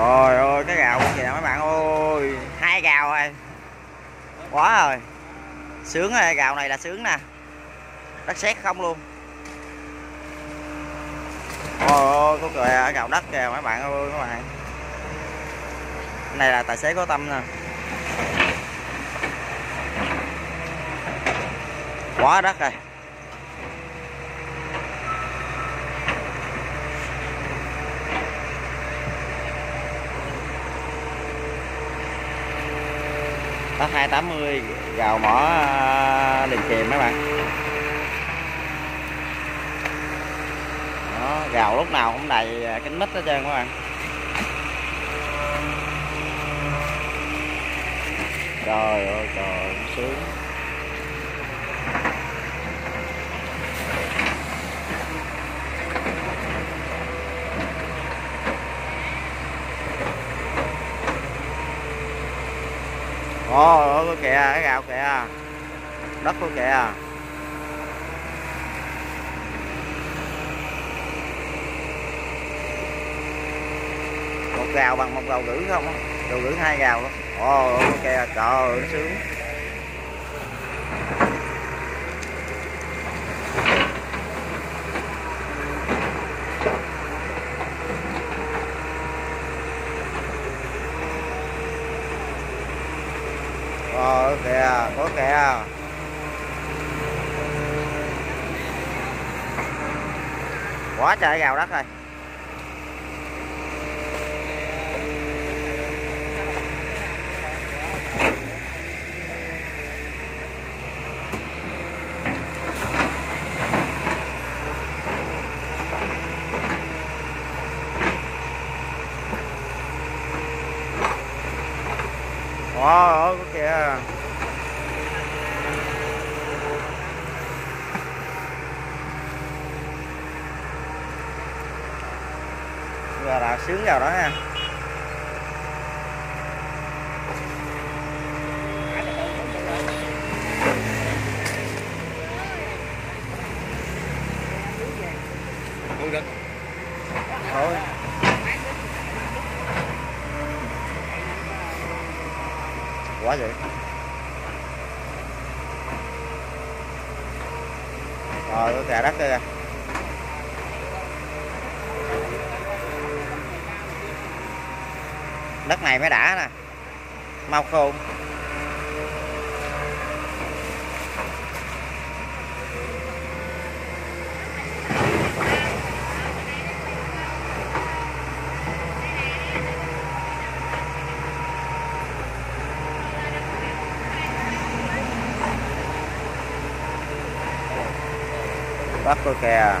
Trời ơi, cái gào kìa mấy bạn ơi. Hai gào rồi. Quá rồi. Sướng rồi gào này là sướng nè. Đất sét không luôn. Ôi ôi có kìa gào đất kìa, mấy bạn ơi, mấy bạn. Cái này là tài xế có tâm nè. Quá đất rồi. Tắt 280 gào mỏ à, liền kèm mấy bạn. Đó, gào lúc nào cũng đầy à, kính mít hết trơn các bạn. Trời ơi trời sướng Ồ, ồ kìa, cái gạo kìa. Đất của kìa. Một gạo bằng một gạo gửi không á? Gạo gửi hai gạo luôn. Ồ, ồ kìa, trời ơi, nó sướng. Ờ kìa, có kìa. Quá trời gào đất rồi. Wow, có kìa Giờ là sướng vào đó ha. Thôi. Quá vậy. Rồi tôi kè đất kìa đất này mới đã nè. Mau khô lắp coi kìa